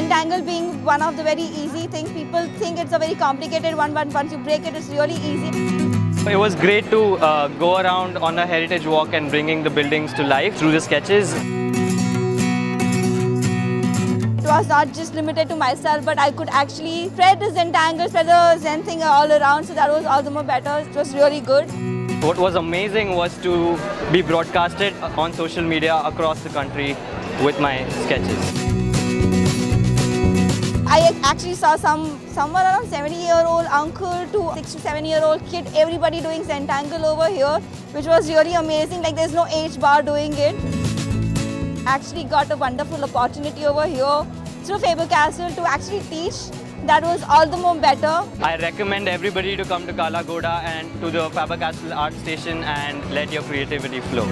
Zentangle being one of the very easy things. People think it's a very complicated one, but once you break it, it's really easy. It was great to uh, go around on a heritage walk and bringing the buildings to life through the sketches. It was not just limited to myself, but I could actually spread the Zentangle, spread the Zen thing all around, so that was all the more better. It was really good. What was amazing was to be broadcasted on social media across the country with my sketches. I actually saw some somewhere around 70 year old uncle to 6 to 7 year old kid, everybody doing Zentangle over here, which was really amazing. Like there's no age bar doing it. Actually got a wonderful opportunity over here through Faber-Castell to actually teach. That was all the more better. I recommend everybody to come to Kala Ghoda and to the Faber-Castell Art Station and let your creativity flow.